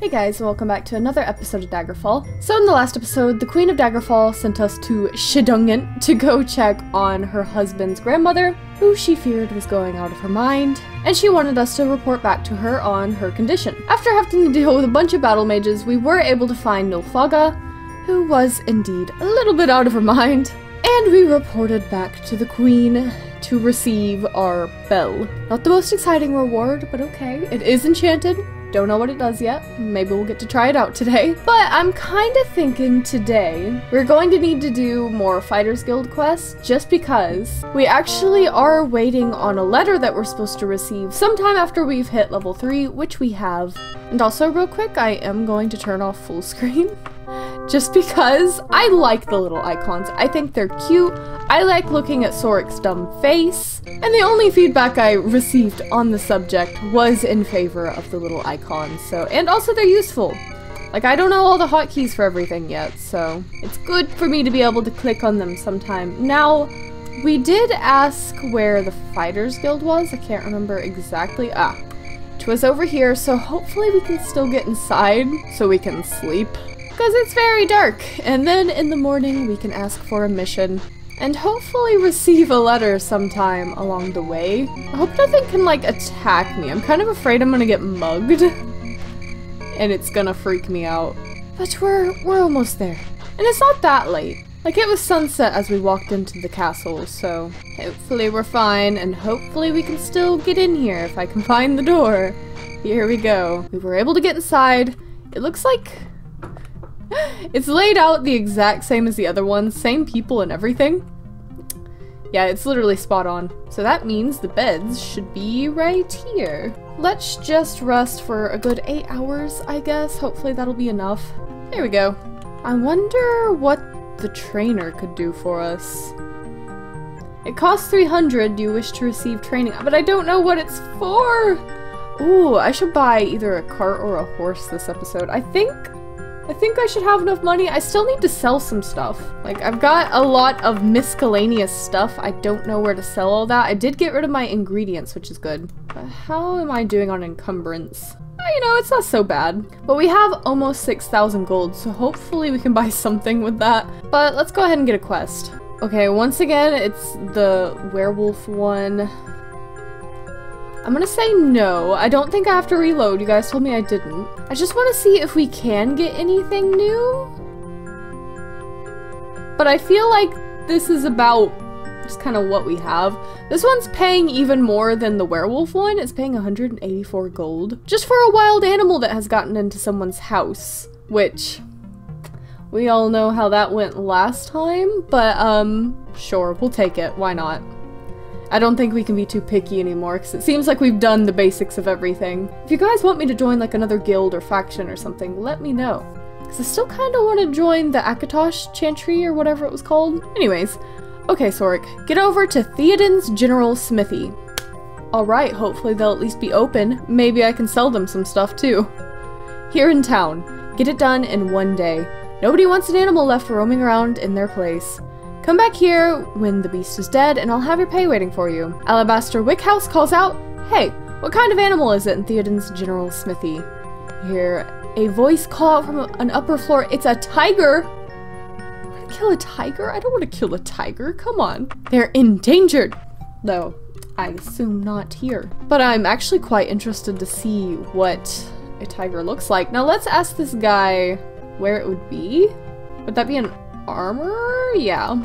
Hey guys, and welcome back to another episode of Daggerfall. So in the last episode, the Queen of Daggerfall sent us to Shedungent to go check on her husband's grandmother, who she feared was going out of her mind, and she wanted us to report back to her on her condition. After having to deal with a bunch of battle mages, we were able to find Nulfaga, who was indeed a little bit out of her mind, and we reported back to the Queen to receive our bell. Not the most exciting reward, but okay. It is enchanted, don't know what it does yet. Maybe we'll get to try it out today. But I'm kind of thinking today we're going to need to do more Fighters Guild quests just because we actually are waiting on a letter that we're supposed to receive sometime after we've hit level 3, which we have. And also real quick, I am going to turn off full screen just because I like the little icons. I think they're cute. I like looking at Sorik's dumb face. And the only feedback I received on the subject was in favor of the little icons. So, and also they're useful. Like, I don't know all the hotkeys for everything yet, so it's good for me to be able to click on them sometime. Now, we did ask where the Fighters Guild was. I can't remember exactly. Ah, it was over here, so hopefully we can still get inside so we can sleep because it's very dark. And then in the morning, we can ask for a mission and hopefully receive a letter sometime along the way. I hope nothing can like attack me. I'm kind of afraid I'm gonna get mugged and it's gonna freak me out. But we're we're almost there. And it's not that late. Like it was sunset as we walked into the castle, so hopefully we're fine and hopefully we can still get in here if I can find the door. Here we go. We were able to get inside. It looks like it's laid out the exact same as the other ones, same people and everything. Yeah, it's literally spot on. So that means the beds should be right here. Let's just rest for a good eight hours, I guess. Hopefully that'll be enough. There we go. I wonder what the trainer could do for us. It costs 300, do you wish to receive training? But I don't know what it's for! Ooh, I should buy either a cart or a horse this episode. I think I think I should have enough money. I still need to sell some stuff. Like, I've got a lot of miscellaneous stuff. I don't know where to sell all that. I did get rid of my ingredients, which is good. But how am I doing on encumbrance? Oh, you know, it's not so bad. But we have almost 6,000 gold, so hopefully we can buy something with that. But let's go ahead and get a quest. Okay, once again, it's the werewolf one. I'm gonna say no. I don't think I have to reload. You guys told me I didn't. I just want to see if we can get anything new. But I feel like this is about just kind of what we have. This one's paying even more than the werewolf one. It's paying 184 gold. Just for a wild animal that has gotten into someone's house. Which, we all know how that went last time. But, um, sure, we'll take it. Why not? I don't think we can be too picky anymore, because it seems like we've done the basics of everything. If you guys want me to join like another guild or faction or something, let me know. Because I still kind of want to join the Akatosh Chantry or whatever it was called. Anyways, okay Sorik, get over to Theoden's General Smithy. Alright, hopefully they'll at least be open. Maybe I can sell them some stuff too. Here in town. Get it done in one day. Nobody wants an animal left roaming around in their place. Come back here when the beast is dead, and I'll have your pay waiting for you. Alabaster Wickhouse calls out, Hey, what kind of animal is it in Theoden's General Smithy? You hear a voice call out from an upper floor. It's a tiger! Kill a tiger? I don't want to kill a tiger. Come on. They're endangered. Though, I assume not here. But I'm actually quite interested to see what a tiger looks like. Now let's ask this guy where it would be. Would that be an armor? Yeah.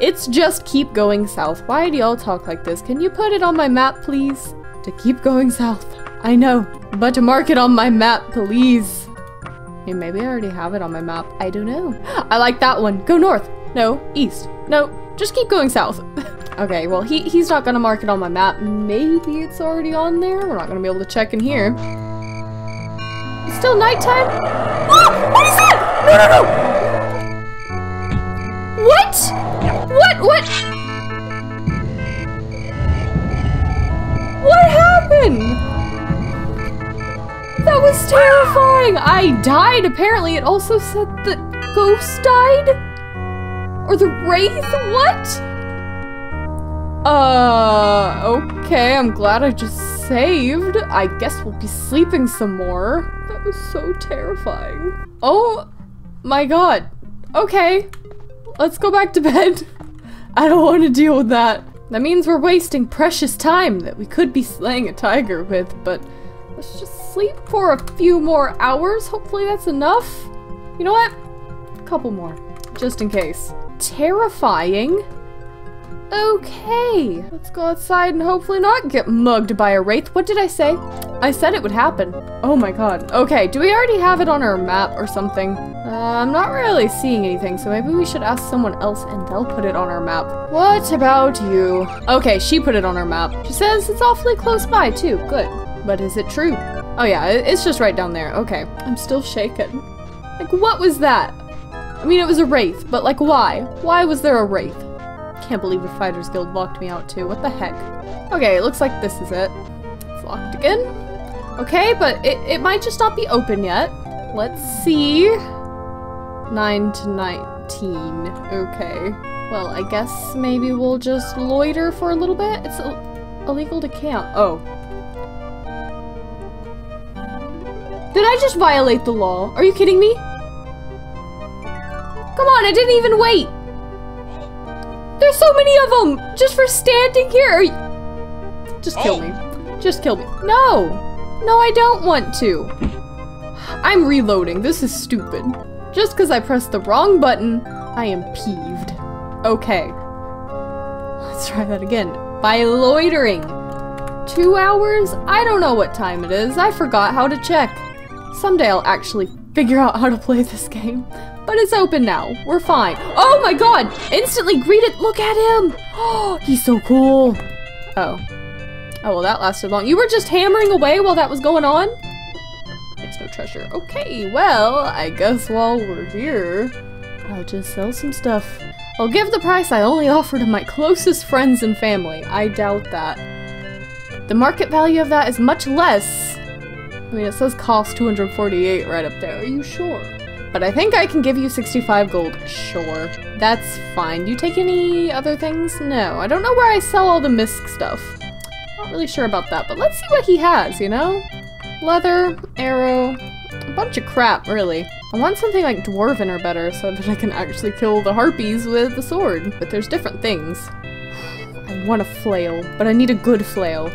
It's just keep going south. Why do y'all talk like this? Can you put it on my map, please? To keep going south. I know, but to mark it on my map, please. Hey, maybe I already have it on my map. I don't know. I like that one. Go north. No, east. No, just keep going south. okay, well, he, he's not gonna mark it on my map. Maybe it's already on there. We're not gonna be able to check in here. It's still nighttime. Ah! What is that? No, no, no! What? What? What? What happened? That was terrifying. I died. Apparently, it also said the ghost died? Or the wraith? What? Uh, okay. I'm glad I just saved. I guess we'll be sleeping some more. That was so terrifying. Oh my god. Okay. Let's go back to bed. I don't want to deal with that. That means we're wasting precious time that we could be slaying a tiger with, but let's just sleep for a few more hours. Hopefully that's enough. You know what? A couple more, just in case. Terrifying. Okay, let's go outside and hopefully not get mugged by a wraith. What did I say? I said it would happen. Oh my god. Okay, do we already have it on our map or something? Uh, I'm not really seeing anything, so maybe we should ask someone else and they'll put it on our map. What about you? Okay, she put it on our map. She says it's awfully close by too. Good. But is it true? Oh yeah, it's just right down there. Okay. I'm still shaken. Like, what was that? I mean, it was a wraith, but like, why? Why was there a wraith? Can't believe the Fighters Guild locked me out too. What the heck? Okay, it looks like this is it. It's locked again. Okay, but it, it might just not be open yet. Let's see. 9 to 19. Okay. Well, I guess maybe we'll just loiter for a little bit. It's illegal to camp. Oh. Did I just violate the law? Are you kidding me? Come on, I didn't even wait. There's so many of them just for standing here. Just kill oh. me. Just kill me. No. No, I don't want to. I'm reloading. This is stupid. Just because I pressed the wrong button, I am peeved. Okay. Let's try that again. By loitering. Two hours? I don't know what time it is. I forgot how to check. Someday I'll actually figure out how to play this game. But it's open now. We're fine. Oh my god! Instantly greeted! Look at him! Oh, he's so cool. Oh. Oh, well that lasted long. You were just hammering away while that was going on? It's no treasure. Okay, well, I guess while we're here, I'll just sell some stuff. I'll give the price I only offer to my closest friends and family. I doubt that. The market value of that is much less. I mean, it says cost 248 right up there. Are you sure? But I think I can give you 65 gold. Sure. That's fine. Do you take any other things? No. I don't know where I sell all the misc stuff. Not really sure about that, but let's see what he has, you know? Leather, arrow, a bunch of crap, really. I want something like Dwarven or better so that I can actually kill the harpies with the sword. But there's different things. I want a flail, but I need a good flail.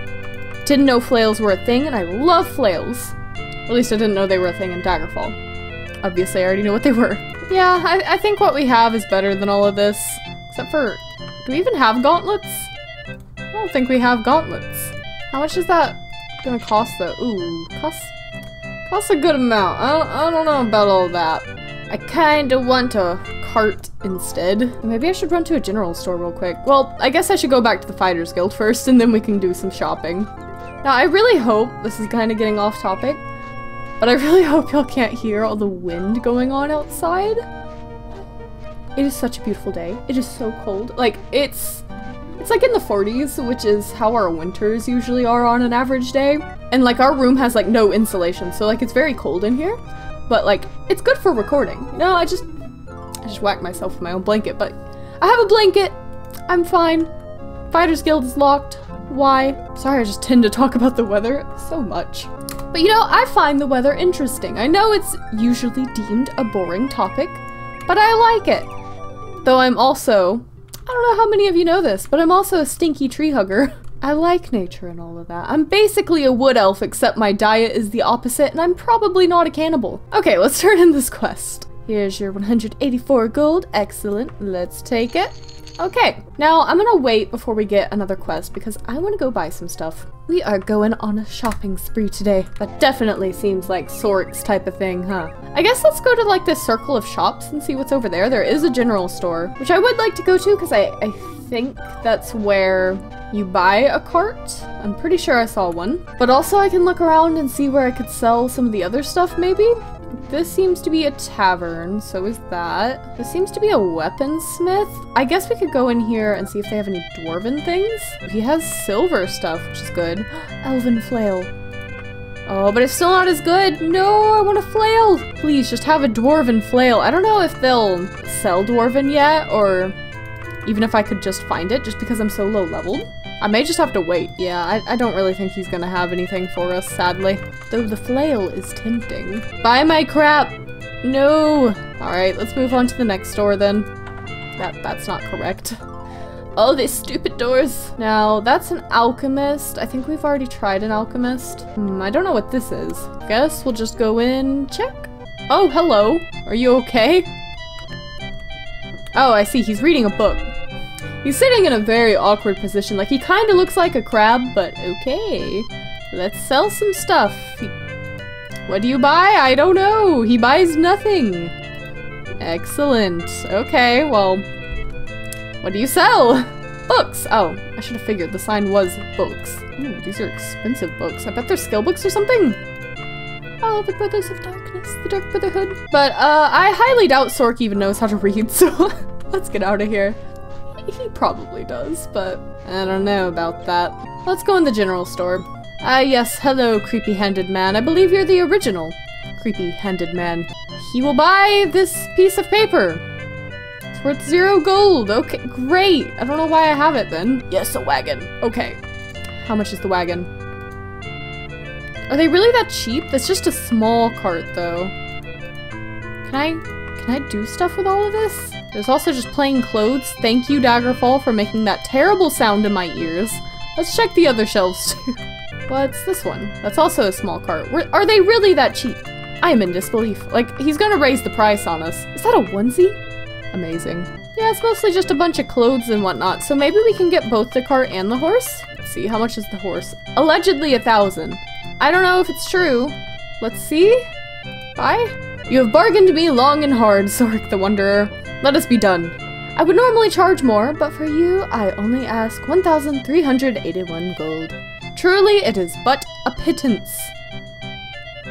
Didn't know flails were a thing, and I love flails. at least I didn't know they were a thing in Daggerfall. Obviously, I already know what they were. Yeah, I, I think what we have is better than all of this. Except for, do we even have gauntlets? I don't think we have gauntlets. How much is that gonna cost though? Ooh, cost, costs a good amount. I don't, I don't know about all that. I kinda want a cart instead. Maybe I should run to a general store real quick. Well, I guess I should go back to the Fighters Guild first and then we can do some shopping. Now, I really hope, this is kind of getting off topic, but I really hope y'all can't hear all the wind going on outside. It is such a beautiful day. It is so cold. Like, it's... It's like in the 40s, which is how our winters usually are on an average day. And like our room has like no insulation, so like it's very cold in here. But like, it's good for recording. You know, I just... I just whacked myself with my own blanket, but I have a blanket. I'm fine. Fighters Guild is locked. Why? Sorry, I just tend to talk about the weather so much. But you know, I find the weather interesting. I know it's usually deemed a boring topic, but I like it. Though I'm also, I don't know how many of you know this, but I'm also a stinky tree hugger. I like nature and all of that. I'm basically a wood elf, except my diet is the opposite, and I'm probably not a cannibal. Okay, let's turn in this quest. Here's your 184 gold. Excellent. Let's take it. Okay, now I'm gonna wait before we get another quest because I want to go buy some stuff. We are going on a shopping spree today. That definitely seems like Sort's type of thing, huh? I guess let's go to like this circle of shops and see what's over there. There is a general store, which I would like to go to because I, I think that's where you buy a cart. I'm pretty sure I saw one. But also I can look around and see where I could sell some of the other stuff maybe. This seems to be a tavern, so is that. This seems to be a weaponsmith. I guess we could go in here and see if they have any dwarven things. He has silver stuff, which is good. Elven flail. Oh, but it's still not as good. No, I want a flail. Please, just have a dwarven flail. I don't know if they'll sell dwarven yet, or even if I could just find it, just because I'm so low leveled. I may just have to wait. Yeah, I, I don't really think he's gonna have anything for us, sadly. Though the flail is tempting. Buy my crap! No! Alright, let's move on to the next door then. That That's not correct. Oh, these stupid doors. Now, that's an alchemist. I think we've already tried an alchemist. Hmm, I don't know what this is. Guess we'll just go in, check. Oh, hello. Are you okay? Oh, I see. He's reading a book. He's sitting in a very awkward position. Like, he kind of looks like a crab, but okay. Let's sell some stuff. He... What do you buy? I don't know. He buys nothing. Excellent. Okay, well, what do you sell? Books! Oh, I should have figured the sign was books. Ooh, these are expensive books. I bet they're skill books or something. Oh, the Brothers of Darkness, the Dark Brotherhood. But, uh, I highly doubt Sork even knows how to read, so let's get out of here. He probably does, but I don't know about that. Let's go in the general store. Ah, yes, hello, creepy-handed man. I believe you're the original creepy-handed man. He will buy this piece of paper. It's worth zero gold. Okay, great. I don't know why I have it then. Yes, a wagon. Okay. How much is the wagon? Are they really that cheap? That's just a small cart though. Can I, can I do stuff with all of this? There's also just plain clothes. Thank you, Daggerfall, for making that terrible sound in my ears. Let's check the other shelves too. What's this one? That's also a small cart. Are they really that cheap? I am in disbelief. Like, he's gonna raise the price on us. Is that a onesie? Amazing. Yeah, it's mostly just a bunch of clothes and whatnot, so maybe we can get both the cart and the horse? Let's see, how much is the horse? Allegedly a thousand. I don't know if it's true. Let's see. Bye. You have bargained me long and hard, Sork the Wanderer. Let us be done. I would normally charge more, but for you, I only ask 1,381 gold. Truly, it is but a pittance.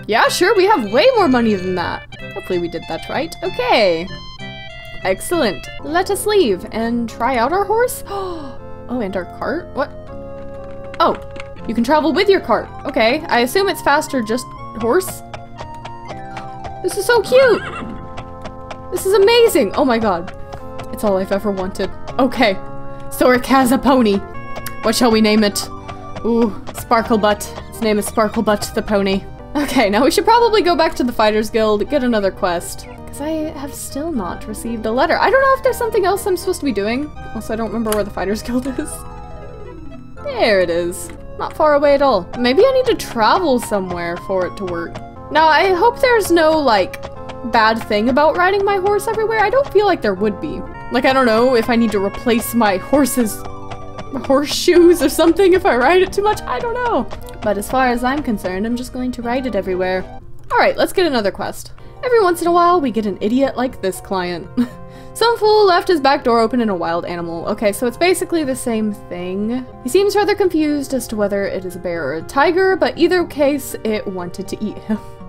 Yeah, sure, we have way more money than that. Hopefully we did that right. Okay. Excellent. Let us leave and try out our horse. Oh, and our cart? What? Oh, you can travel with your cart. Okay, I assume it's faster just horse? This is so cute! This is amazing! Oh my god. It's all I've ever wanted. Okay, Sork has a pony. What shall we name it? Ooh, Sparklebutt. Its name is Sparklebutt the pony. Okay, now we should probably go back to the Fighters Guild, get another quest. Because I have still not received a letter. I don't know if there's something else I'm supposed to be doing. Also, I don't remember where the Fighters Guild is. There it is. Not far away at all. Maybe I need to travel somewhere for it to work. Now, I hope there's no, like, bad thing about riding my horse everywhere. I don't feel like there would be. Like, I don't know if I need to replace my horse's horseshoes or something if I ride it too much. I don't know. But as far as I'm concerned, I'm just going to ride it everywhere. Alright, let's get another quest. Every once in a while, we get an idiot like this client. Some fool left his back door open in a wild animal. Okay, so it's basically the same thing. He seems rather confused as to whether it is a bear or a tiger, but either case, it wanted to eat him.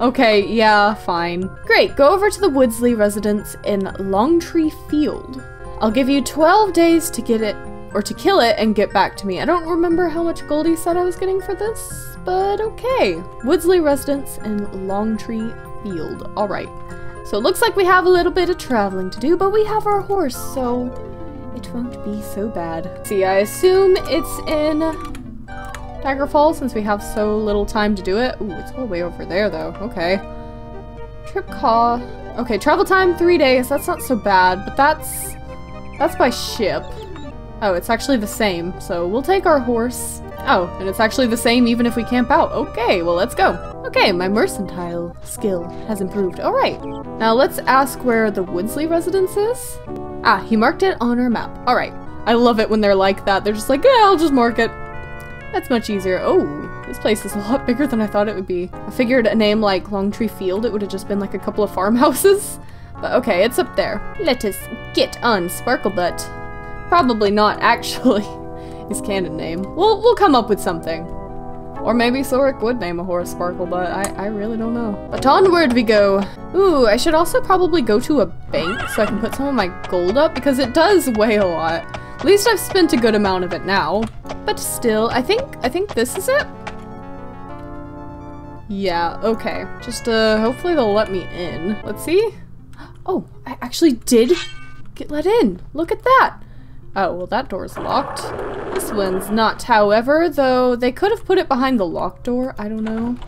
okay, yeah, fine. Great, go over to the Woodsley residence in Longtree Field. I'll give you 12 days to get it, or to kill it and get back to me. I don't remember how much gold he said I was getting for this, but okay. Woodsley residence in Longtree field. Alright. So it looks like we have a little bit of traveling to do, but we have our horse, so it won't be so bad. See, I assume it's in Daggerfall since we have so little time to do it. Ooh, it's all the way over there though. Okay. Trip call. Okay, travel time three days. That's not so bad, but that's that's by ship. Oh, it's actually the same. So we'll take our horse. Oh, and it's actually the same even if we camp out. Okay, well let's go. Okay, my mercantile skill has improved. Alright, now let's ask where the Woodsley residence is. Ah, he marked it on our map. Alright, I love it when they're like that. They're just like, yeah, I'll just mark it. That's much easier. Oh, this place is a lot bigger than I thought it would be. I figured a name like Longtree Field, it would have just been like a couple of farmhouses. But okay, it's up there. Let us get on Sparklebutt. Probably not, actually. His canon name. We'll, we'll come up with something. Or maybe Sork would name a horse Sparkle, but I, I really don't know. But onward we go. Ooh, I should also probably go to a bank so I can put some of my gold up because it does weigh a lot. At least I've spent a good amount of it now. But still, I think, I think this is it. Yeah, okay. Just, uh, hopefully they'll let me in. Let's see. Oh, I actually did get let in. Look at that. Oh, well that door's locked. This one's not, however, though they could have put it behind the locked door. I don't know.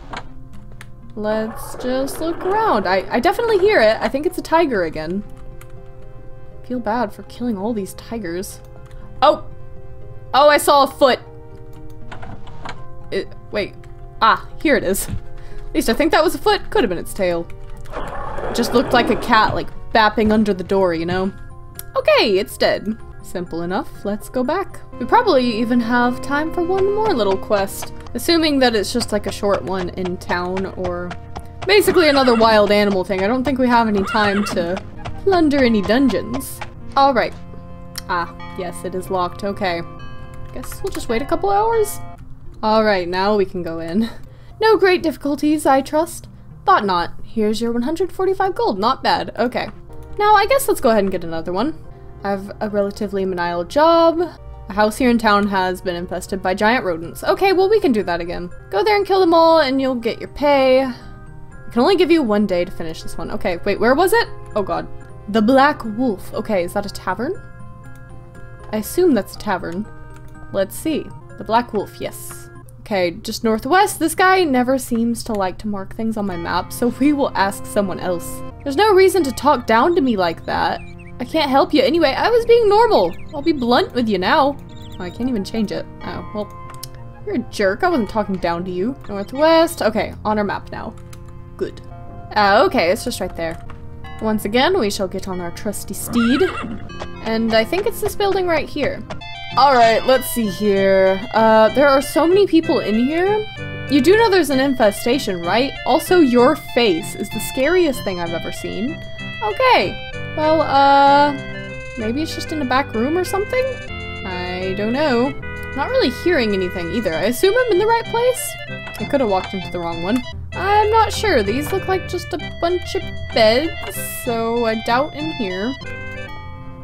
Let's just look around. I, I definitely hear it. I think it's a tiger again. Feel bad for killing all these tigers. Oh! Oh, I saw a foot! It, wait. Ah, here it is. At least I think that was a foot. Could have been its tail. It just looked like a cat, like, bapping under the door, you know? Okay, it's dead. Simple enough. Let's go back. We probably even have time for one more little quest. Assuming that it's just like a short one in town or basically another wild animal thing. I don't think we have any time to plunder any dungeons. Alright. Ah, yes, it is locked. Okay. Guess we'll just wait a couple hours. Alright, now we can go in. No great difficulties, I trust. Thought not. Here's your 145 gold. Not bad. Okay. Now, I guess let's go ahead and get another one. I have a relatively menial job. A house here in town has been infested by giant rodents. Okay, well we can do that again. Go there and kill them all and you'll get your pay. I can only give you one day to finish this one. Okay, wait, where was it? Oh god. The Black Wolf. Okay, is that a tavern? I assume that's a tavern. Let's see. The Black Wolf, yes. Okay, just northwest. This guy never seems to like to mark things on my map, so we will ask someone else. There's no reason to talk down to me like that. I can't help you. Anyway, I was being normal. I'll be blunt with you now. Oh, I can't even change it. Oh, well, you're a jerk. I wasn't talking down to you. Northwest. Okay, on our map now. Good. Uh, okay, it's just right there. Once again, we shall get on our trusty steed. And I think it's this building right here. Alright, let's see here. Uh, there are so many people in here. You do know there's an infestation, right? Also, your face is the scariest thing I've ever seen. Okay. Well, uh, maybe it's just in a back room or something? I don't know. Not really hearing anything either. I assume I'm in the right place? I could have walked into the wrong one. I'm not sure. These look like just a bunch of beds, so I doubt in here.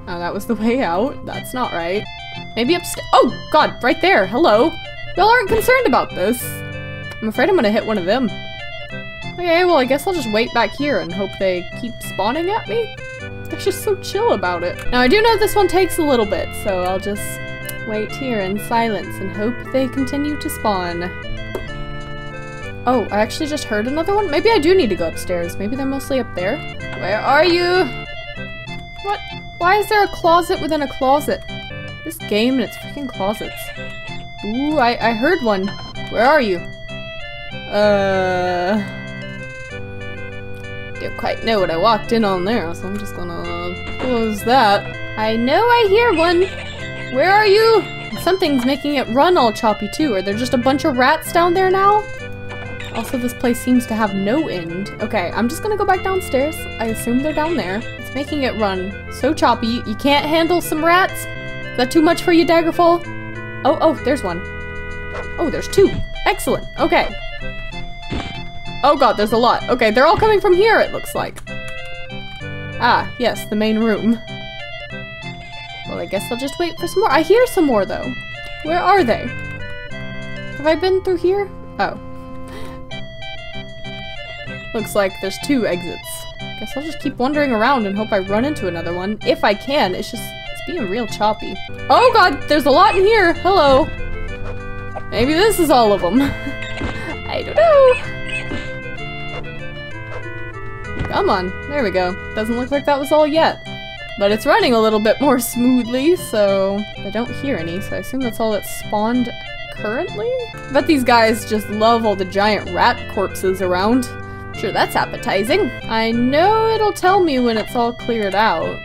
Oh, that was the way out. That's not right. Maybe upstairs. Oh, God, right there. Hello. Y'all aren't concerned about this. I'm afraid I'm gonna hit one of them. Okay, well, I guess I'll just wait back here and hope they keep spawning at me. They're just so chill about it. Now, I do know this one takes a little bit, so I'll just wait here in silence and hope they continue to spawn. Oh, I actually just heard another one? Maybe I do need to go upstairs. Maybe they're mostly up there. Where are you? What? Why is there a closet within a closet? This game and its freaking closets. Ooh, I, I heard one. Where are you? Uh... Don't quite know what I walked in on there, so I'm just gonna close that. I know I hear one. Where are you? Something's making it run all choppy too. Are there just a bunch of rats down there now? Also, this place seems to have no end. Okay, I'm just gonna go back downstairs. I assume they're down there. It's making it run so choppy. You can't handle some rats? Is that too much for you, Daggerfall? Oh, oh, there's one. Oh, there's two. Excellent. Okay. Oh god, there's a lot. Okay, they're all coming from here, it looks like. Ah, yes, the main room. Well, I guess I'll just wait for some more. I hear some more, though. Where are they? Have I been through here? Oh. Looks like there's two exits. Guess I'll just keep wandering around and hope I run into another one. If I can, it's just, it's being real choppy. Oh god, there's a lot in here! Hello! Maybe this is all of them. I don't know. Come on, there we go. Doesn't look like that was all yet. But it's running a little bit more smoothly, so I don't hear any, so I assume that's all that's spawned currently? I bet these guys just love all the giant rat corpses around. Sure, that's appetizing. I know it'll tell me when it's all cleared out.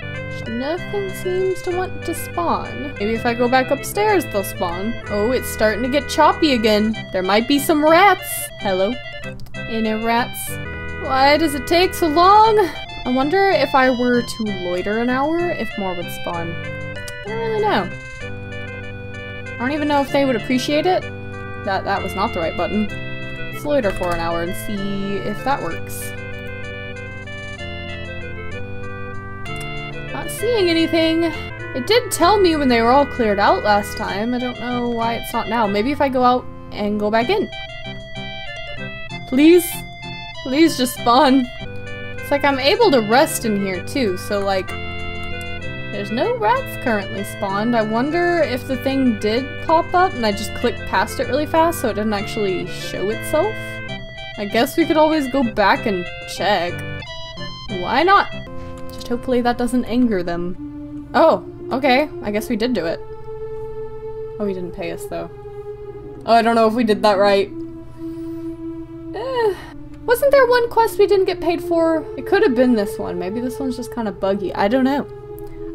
Nothing seems to want to spawn. Maybe if I go back upstairs, they'll spawn. Oh, it's starting to get choppy again. There might be some rats. Hello? Any rats? Why does it take so long? I wonder if I were to loiter an hour, if more would spawn. I don't really know. I don't even know if they would appreciate it. That that was not the right button. Let's loiter for an hour and see if that works. Not seeing anything. It did tell me when they were all cleared out last time. I don't know why it's not now. Maybe if I go out and go back in. Please? Please just spawn. It's like I'm able to rest in here too, so like... There's no rats currently spawned. I wonder if the thing did pop up and I just clicked past it really fast so it didn't actually show itself. I guess we could always go back and check. Why not? Just hopefully that doesn't anger them. Oh, okay. I guess we did do it. Oh, he didn't pay us though. Oh, I don't know if we did that right. Eh. Wasn't there one quest we didn't get paid for? It could have been this one. Maybe this one's just kind of buggy. I don't know.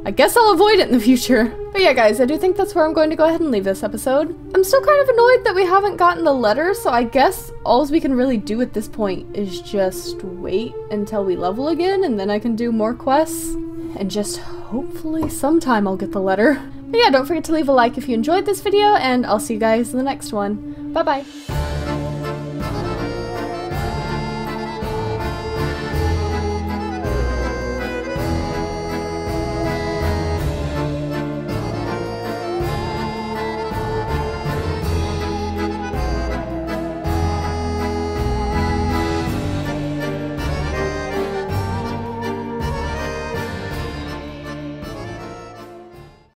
I guess I'll avoid it in the future. But yeah, guys, I do think that's where I'm going to go ahead and leave this episode. I'm still kind of annoyed that we haven't gotten the letter, so I guess all we can really do at this point is just wait until we level again, and then I can do more quests. And just hopefully sometime I'll get the letter. But yeah, don't forget to leave a like if you enjoyed this video, and I'll see you guys in the next one. Bye-bye.